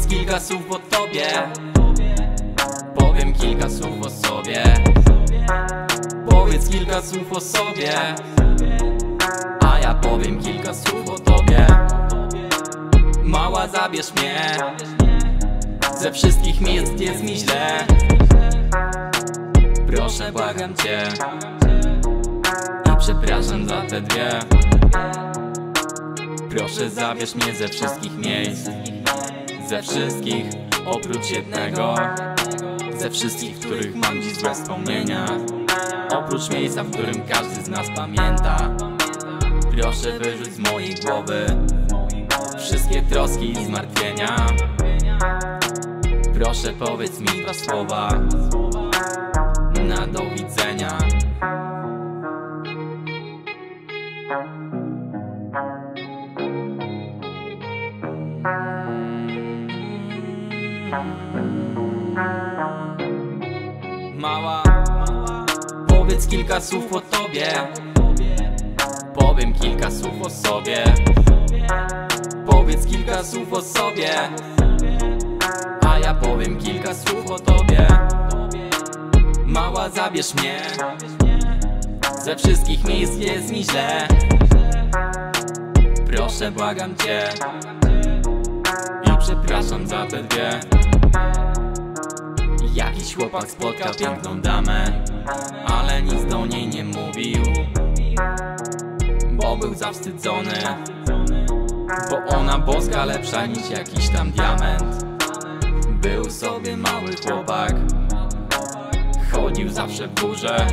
Powiedz kilka słów o tobie. Powiem kilka słów o sobie. Powiedz kilka słów o sobie. A ja powiem kilka słów o tobie. Mała zabierz mnie. Ze wszystkich miejsc jest mi źle. Proszę, błagam cię. I przepraszam za te dwie. Proszę zabierz mnie ze wszystkich miejsc Ze wszystkich oprócz jednego. Ze wszystkich, których mam dziś złe wspomnienia Oprócz miejsca, w którym każdy z nas pamięta. Proszę wyrzuć z mojej głowy Wszystkie troski i zmartwienia. Proszę powiedz mi dwa słowa. Na do widzenia Mała, powiedz kilka słów o tobie. Powiem kilka słów o sobie. Powiedz kilka słów o sobie. A ja powiem kilka słów o tobie. Mała zabierz mnie. Ze wszystkich miejsc jest mi źle. Proszę błagam cię przepraszam za te dwie. Jakiś chłopak spotkał piękną damę Ale nic do niej nie mówił Bo był zawstydzony Bo ona boska lepsza niż jakiś tam diament. Był sobie mały chłopak Chodził zawsze w górze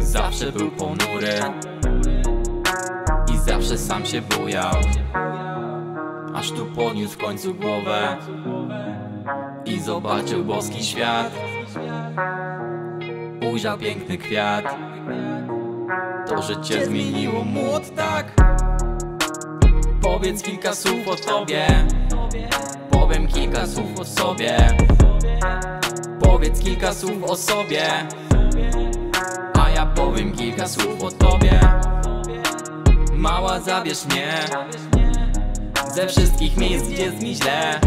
Zawsze był ponury I zawsze sam się bujał Aż tu podniósł w końcu głowę i zobaczył boski świat. Ujrzał piękny kwiat. To życie zmieniło mu od tak. Powiedz kilka słów o tobie. Powiem kilka słów o sobie. Powiedz kilka słów o sobie. A ja powiem kilka słów o tobie. Mała zabierz mnie Ze wszystkich miejsc gdzie jest mi źle.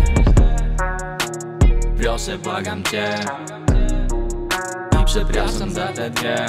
Proszę, błagam cię. I przepraszam za te dwie